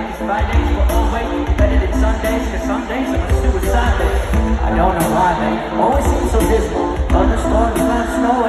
Cause Fridays were always better than Sundays Cause some days I a suicide I don't know why, they Always seem so dismal. Thunderstorms, last snow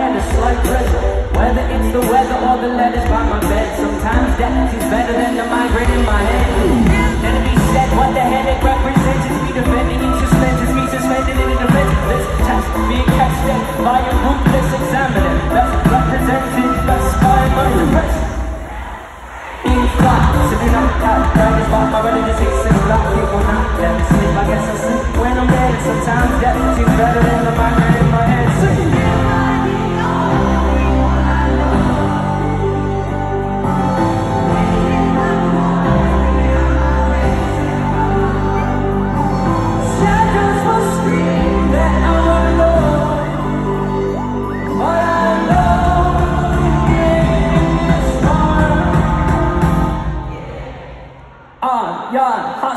Yan I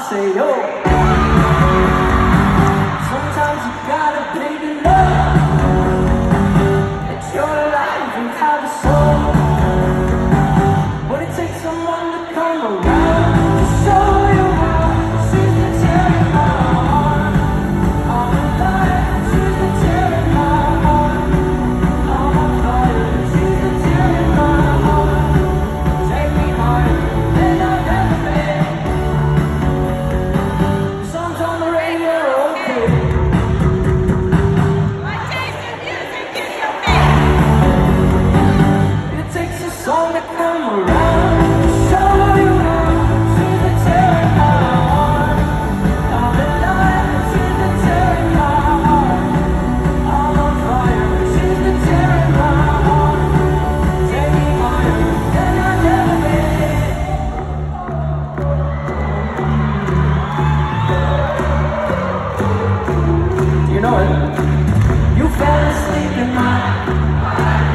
Sometimes you gotta pay fell asleep in my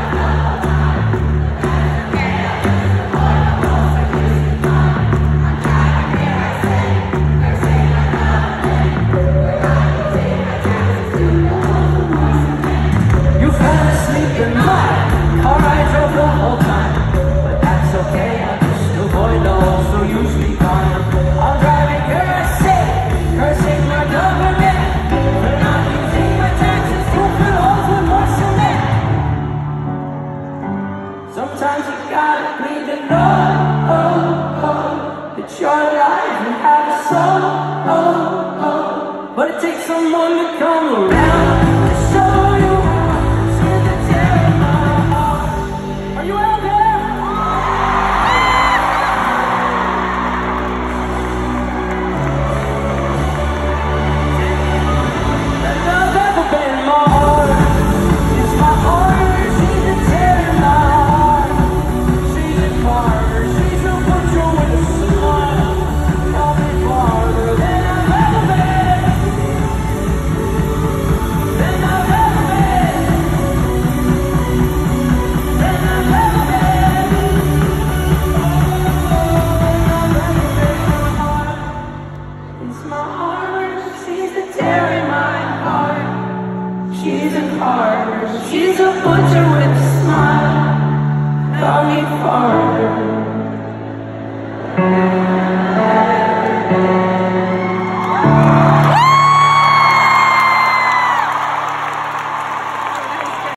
harder. She's a butcher with a smile. Got me.